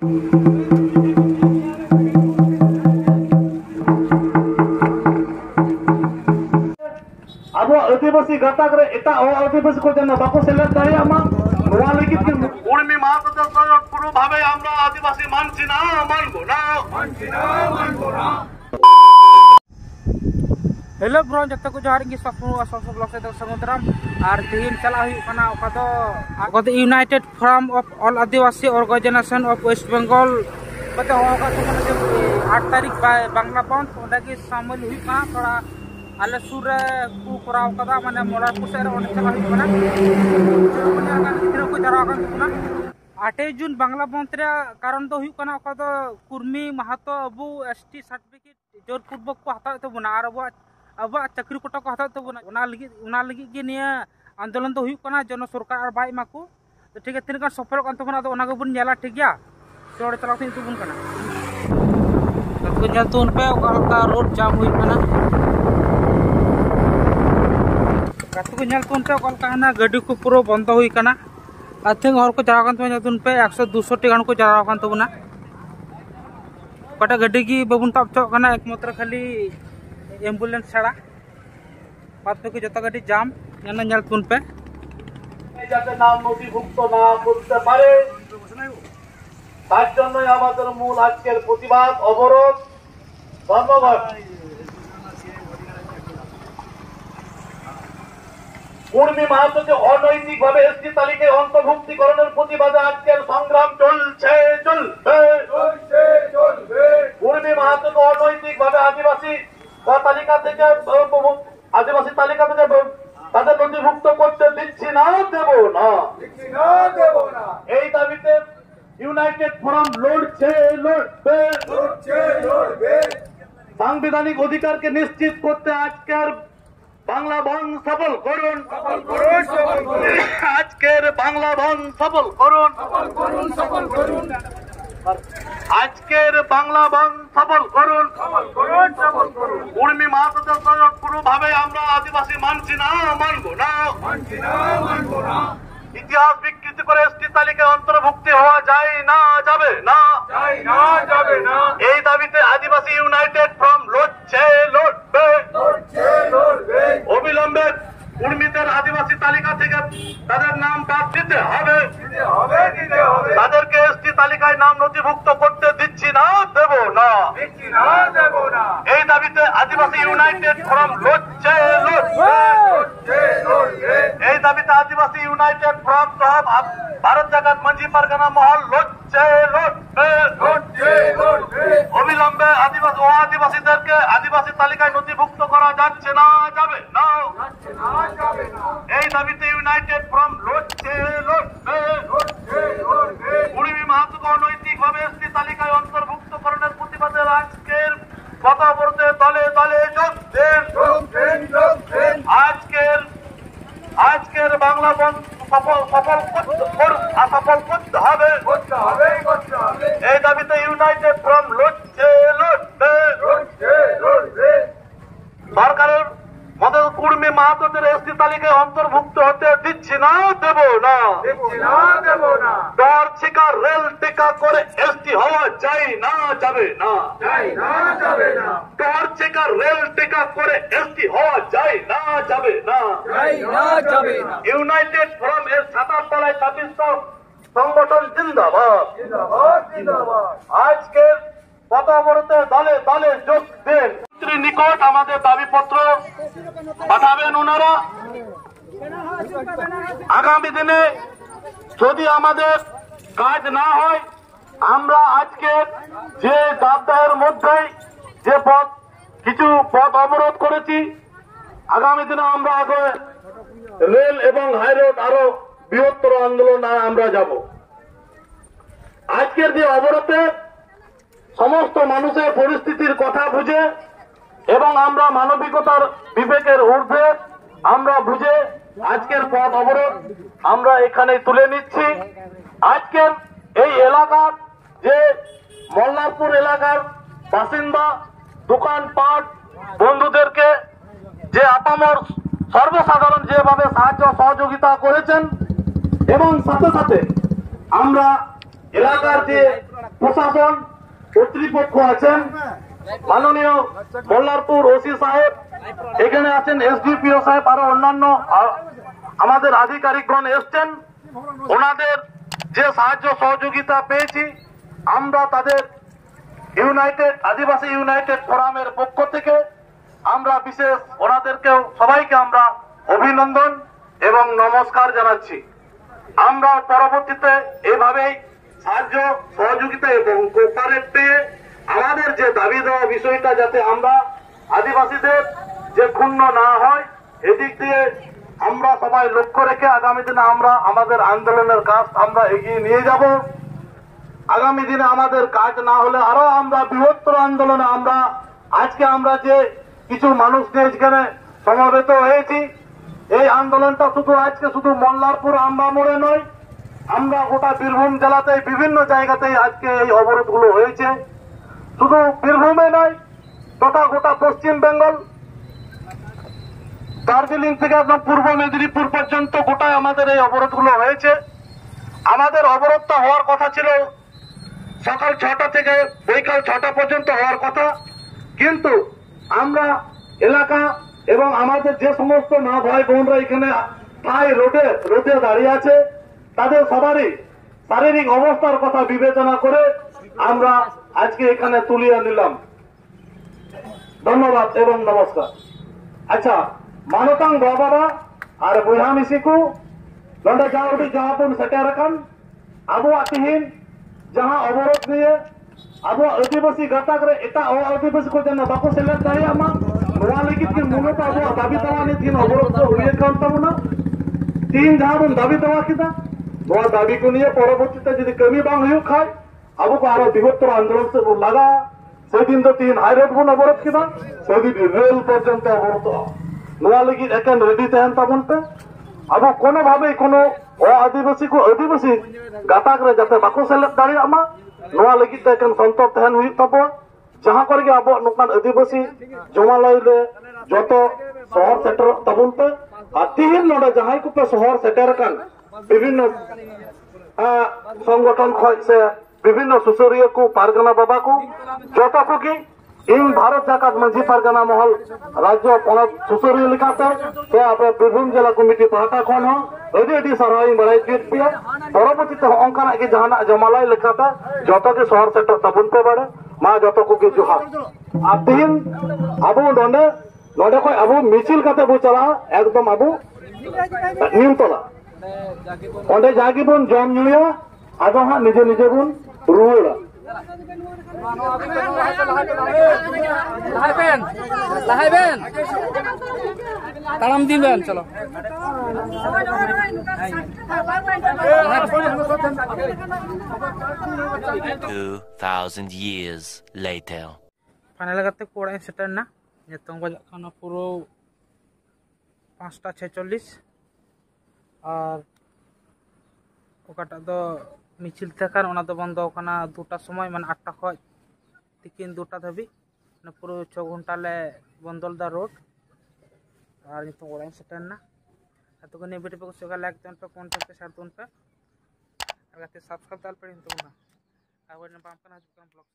ᱟᱵᱚ ᱟᱹᱫᱤᱵᱟᱹᱥᱤ ᱜᱟᱛᱟᱠ ᱨᱮ ᱮᱴᱟᱜ ᱦᱚᱲ ᱟᱹᱫᱤᱵᱟᱹᱥᱤ ᱠᱚ ᱡᱮᱱᱚ ᱵᱟᱠᱚ ᱥᱮᱞᱮᱫ ᱫᱟᱲᱮᱭᱟᱜ ᱢᱟ ᱱᱚᱣᱟ ᱞᱟᱹᱜᱤᱫ ᱜᱮ ᱩᱨᱢᱤ মাহাতো পুরো ভাবে আমরা আদিবাসী মানছি না মানবো না মানছি না মানবো না हेलो ब्रो जो जहाँ सब सब ब्लग सहित united forum of all Adivasi organisation of West Bengal आठ तारीख बांगला बंद सामिल होना थोड़ा आले सुर को मैं मोरारपुर सहित चलना आठ जून बांगला बंद कारण तो कुरमी महतो अब एस टी सार्टिफिकेट ज़ोर पूर्वक को हत्या तब अब ᱟᱵᱚᱣᱟᱜ ᱪᱟᱹᱠᱨᱤ ᱠᱚᱴᱟ ᱠᱚ ᱦᱟᱛᱟᱣ ᱛᱟᱵᱚᱱᱟ ᱚᱱᱟ ᱞᱟᱹᱜᱤᱫ ᱚᱱᱟ ᱞᱟᱹᱜᱤᱫ ᱜᱮ ᱱᱤᱭᱟᱹ ᱟᱱᱫᱳᱞᱚᱱ ᱫᱚ ᱦᱩᱭᱩᱜ ᱠᱟᱱᱟ ᱡᱚᱱᱚ ᱥᱚᱨᱠᱟᱨ ᱟᱨ ᱵᱟᱭ ᱮᱢᱟ ᱠᱚ ᱴᱷᱤᱠ ᱜᱮᱭᱟ ᱛᱤᱱᱟᱹᱜ ᱜᱟᱱ ᱥᱚᱯᱷᱚᱞᱚᱜ ᱠᱟᱱ ᱛᱟᱵᱚᱱᱟ ᱟᱫᱚ ᱚᱱᱟ ᱜᱮᱵᱚᱱ ᱧᱮᱞᱟ ᱴᱷᱤᱠ ᱜᱮᱭᱟ ᱥᱚᱲᱮ ᱪᱟᱞᱟᱣ ᱛᱮ ᱛᱩᱵᱩᱱ ᱠᱟᱱᱟ ᱛᱚ ᱧᱮᱞ ᱛᱚ ᱩᱱᱯᱮ ᱚᱠᱟ ᱞᱮᱠᱟ ᱨᱳᱰ ᱡᱟᱢ ᱦᱩᱭᱩᱜ ᱠᱟᱱᱟ ᱜᱟᱛᱮ ᱠᱚ ᱧᱮᱞ ᱛᱚ ᱩᱱᱯᱮ ᱚᱠᱟ ᱞᱮᱠᱟ ᱦᱟᱱᱟ ᱜᱟᱹᱰᱤ ᱠᱚ ᱯᱩᱨᱟᱹ ᱵᱚᱱᱫᱚ ᱦᱩᱭ ᱠᱟᱱᱟ ᱟᱛᱷᱤᱝ ᱦᱚᱲ ᱠᱚ ᱪᱟᱞᱟᱣ ᱠᱟᱱ ᱛᱟᱵᱚᱱᱟ ᱧᱮᱞ ᱛᱚ ᱩᱱᱯᱮ 100 200 ᱴᱤ ᱜᱟᱱ ᱠᱚ ᱪᱟᱞᱟᱣ ᱠᱟᱱ ᱛᱟᱵᱚᱱᱟ ᱚᱠᱟᱴᱟᱜ ᱜᱟᱹᱰᱤ ᱜᱮ ᱵᱟᱵᱚᱱ ᱛᱟᱵ ᱪᱚᱜ ᱠᱟᱱᱟ ᱮᱠᱢᱟᱛᱨᱚ ᱠᱷᱟᱹᱞᱤ ᱮᱢᱵᱩᱞᱮᱱᱥ ছাড়া। ᱵᱟᱫᱽ ᱡᱚᱛᱚ ᱜᱟᱹᱰᱤ ᱡᱟᱢ ᱧᱮᱞ ᱧᱮᱞ ᱛᱩᱱ ᱯᱮ যাতে নাম নথিভুক্ত না করতে পারে তার জন্যই আমাদের মূল আজকের প্রতিবাদ অবরোধ। ধন্যবাদ। কর্মী মাহাতোকে অনৈতিক ভাবে এসটি তালিকায় অন্তর্ভুক্তিকরণের প্রতিবাদে আজকের সংগ্রাম চলছে চলবে কর্মী মাহাতোকে অনৈতিক ভাবে আদিবাসী তালিকা থেকে আদিবাসী তালিকা থেকে তাদের নথিভুক্ত করতে দিচ্ছি না দেব না। এই দাবিতে ইউনাইটেড ফোরাম লড়ছে লড়বে। সাংবিধানিক অধিকারকে নিশ্চিত করতে আজকের বাংলা বন সফল করুন। আজকের বাংলা বন সফল করুন। আজকের বাংলা বন সফল করুন। উর্মি সঙ্গে পুরোভাবে আমরা আদিবাসী মানছি না মানবো না। ইতিহাস বিকৃতি করে এসটি তালিকায় অন্তর্ভুক্তি হওয়া যায় না যাবে না। এই দাবিতে আদিবাসী ইউনাইটেড ফ্রম লড়ছে লড়বে। উর্মিদের আদিবাসী তালিকা থেকে তাদের নাম বাদ দিতে হবে। তাদেরকে এসটি তালিকায় নাম নথিভুক্ত করতে দিচ্ছি না দেব না। এই দাবিতে আদিবাসী ইউনাইটেড ফ্রম লড়ছে এই দাবিতে আদিবাসী ইউনাইটেড ফোরাম সহ ভারত জাগাত মাঝি পারগানা মহল লড়ছে লড়বে অবিলম্বে আদিবাসী ও আদিবাসীদেরকে আদিবাসী তালিকায় নথিভুক্ত করা যাচ্ছে না যাবে না এই দাবিতে ইউনাইটেড ফ্রম লড়ছে লড়বে কুড়িমি মাহাতুকে অনৈতিকভাবে এসটি তালিকায় অন্তর্ভুক্তকরণের প্রতিবাদের কথা বলতে দলে দলে যোগ দেন। আজকের আজকের বাংলা বন সফল সফল সফল করতে হবে। এই দাবিতে ইউনাইটেড ফ্রম লড়ছে লড়বে কুর্মী মাহাতোদের এসটি তালিকায় অন্তর্ভুক্ত হতে দিচ্ছি না দেব না। দর ছিকা রেল টিকা করে এসটি হওয়া যায় না যাবে না। দর ছিকা রেল টিকা করে এসটি হওয়া যায় না যাবে না। ইউনাইটেড ফোরাম এর ছাতার তলায় স্থাপিত সংগঠন জিন্দাবাদ। আজকে পথ অবরোধে দলে দলে যোগ দেন। মন্ত্রীর নিকট আমাদের দাবিপত্র পাঠাবেন ওনারা। আগামী দিনে যদি আমাদের কাজ না হয়, আমরা আজকে যে দাবদাহের মধ্যেই যে পথ, কিছু পথ অবরোধ করেছি, আগামী দিনে আমরা আগে রেল এবং হাইরোড আরও বৃহত্তর আন্দোলন আমরা যাব। আজকের যে অবরোধে সমস্ত মানুষের পরিস্থিতির কথা বুঝে এবং আমরা মানবিকতার বিবেকের ঊর্ধ্বে আমরা বুঝে আজকের পথ অবরোধ আমরা এখানে তুলে নিচ্ছি। আজকের এই এলাকার যে মল্লারপুর এলাকার বাসিন্দা দোকানপাট বন্ধুদেরকে যে আপামর সর্বসাধারণ যেভাবে সাহায্য সহযোগিতা করেছেন এবং সাথে সাথে আমরা এলাকার যে প্রশাসন কর্তৃপক্ষ আছেন মাননীয় মল্লারপুর ওসি সাহেব, এখানে আছেন এসডিপিও সাহেব, আরও অন্যান্য আমাদের আধিকারিকগণ এসছেন। ওনাদের যে সাহায্য সহযোগিতা পেয়েছি, আমরা তাদের ইউনাইটেড, আদিবাসী ইউনাইটেড ফোরামের পক্ষ থেকে আমরা বিশেষ ওনাদেরকেও, সবাইকে আমরা অভিনন্দন এবং নমস্কার জানাচ্ছি। আমরা পরবর্তীতে এভাবেই সাহায্য, সহযোগিতা এবং কোপারেট পেয়ে আমাদের যে দাবি দেওয়া বিষয়টা যাতে আমরা আদিবাসীদের যে ক্ষুণ্ণ না হয়, এদিক দিয়ে আমরা সবাই লক্ষ্য রেখে আগামী দিনে আমরা আমাদের আন্দোলনের কাজ আমরা এগিয়ে নিয়ে যাব। আগামী দিনে আমাদের কাজ না হলে আরও আমরা বৃহত্তর আন্দোলনে আমরা, আজকে আমরা যে কিছু মানুষ নিয়ে এখানে সমাবেত হয়েছি, এই আন্দোলনটা শুধু আজকে শুধু মল্লারপুর আমরা মোড়ে নয়, আমরা গোটা বীরভূম জেলাতে বিভিন্ন জায়গাতেই আজকে এই অবরোধগুলো হয়েছে। শুধু বীরভূমে নয়, তথা গোটা পশ্চিম বেঙ্গল। দার্জিলিং থেকে একদম পূর্ব মেদিনীপুর পর্যন্ত গোটায় আমাদের এই অবরোধগুলো হয়েছে। আমাদের অবরোধটা হওয়ার কথা ছিল, সকাল ছটা থেকে বৈকাল ছটা পর্যন্ত হওয়ার কথা। কিন্তু আমরা এলাকা এবং আমাদের যে সমস্ত মা ভাই বোনরা এখানে প্রায় রোডে রোদে দাঁড়িয়ে আছে, তাদের সবারই শারীরিক অবস্থার কথা বিবেচনা করে আমরা আজকে এখানে তুলিয়া নিলাম। ধন্যবাদ এবং নমস্কার। আচ্ছা মানতাং বাবারা আর বুহামি শিখু লন্ডা যাওয়াটি জাহাপুন সেটা রাখান, আবু আতিহীন যাহা অবরোধ নিয়ে, আবু আদিবাসী গাতাক এটা অ আদিবাসী কো জানা বাকো সেলেন তাই আমা নোয়া লিগিত কি মূলত আবু দাবি দেওয়া নিয়ে তিন অবরোধ হইয়ে কাম তাম না। তিন যাহা জাহাপুন দাবি দেওয়া কিনা নোয়া দাবি কু নিয়ে পরবর্তীতে যদি কমি বাং হইও খায় আবুকে আরও বৃহত্তর আন্দোলন লাগা, সেদিন তো তিন হাইরোড বন অবরোধ কিনা? সেদিন রেল পর্যন্ত অবরোধ নোয়া লাগি একান রেডি তেহেন তাবন পে আবু কোনো ভাবে কোনো অ আদিবাসী কো আদিবাসী গাতাক রে যাতে বাকো সেলেব দাঁড়িয়ে আমা। নোয়া লাগি একান সন্তর তেহেন হুই তাবো ᱡᱟᱦᱟᱸ ᱠᱚᱨᱮ ᱜᱮ ᱟᱵᱚᱣᱟᱜ ᱱᱚᱝᱠᱟᱱ ᱟᱹᱫᱤᱵᱟᱹᱥᱤ ᱡᱚᱢᱟᱞᱟᱭ ᱨᱮ ᱡᱚᱛᱚ ᱥᱚᱦᱚᱨ ᱥᱮᱴᱮᱨᱚᱜ ᱛᱟᱵᱚᱱ ᱯᱮ ᱟᱨ ᱛᱤᱦᱤᱧ ᱱᱚᱰᱮ ᱡᱟᱦᱟᱸᱭ ᱠᱚᱯᱮ ᱥᱚᱦᱚᱨ ᱥᱮᱴᱮᱨ ᱟᱠᱟᱱ ᱵᱤᱵᱷᱤᱱᱱᱚ সংগঠন ᱠᱷᱚᱡ ᱥᱮ বিভিন্ন সুসরীয় কু পারগানা বাবা কু যত কুকি ইং ভারত জাকাত মাঝি পারগানা মহল রাজ্য পনত সুসরীয় লিখাতে তে আপে বীরভূম জেলা কমিটি পাহাটা খন হন আদি আদি সারহাই বড়াই জিত পিয়া পরবর্তীতে অঙ্কানা কি জাহানা জমালাই লিখাতে যত কি শহর সেক্টর তাবুন পে বড়ে মা যত কুকি জুহার আর তিন আবু নন্ডে নন্ডে কই আবু মিছিল কাতে বু চালা একদম আবু নিমতলা অন্ডে জাগিবন জম নিয়া ಅಗಹ ನಿಜ ನಿಜಗುನ್ ರೂಢ তাড়াম দিবেন চলো। ফাইনাল করতে কোড়াই সেটার না যে তোমার এখন পুরো পাঁচটা ছেচল্লিশ। আর ওকাটা তো দো মিছিল থাকার ওনা ᱵᱚᱱᱫᱚ বন্ধ ᱫᱩᱴᱟ ᱥᱚᱢᱚᱭ সময় মানে আটটা ᱫᱩᱴᱟ দুটা ধাবি মানে পুরো ছ ঘন্টালে বন্দলদা রোড। আর নিত ওড়াই সেটার না। এতক্ষণ এই ভিডিও সকাল এক দেন পে ᱯᱮ পে শেয়ার দেন পে। আর সাবস্ক্রাইব নিতং না। আর ওই বাম কানা হাজুকান ব্লগ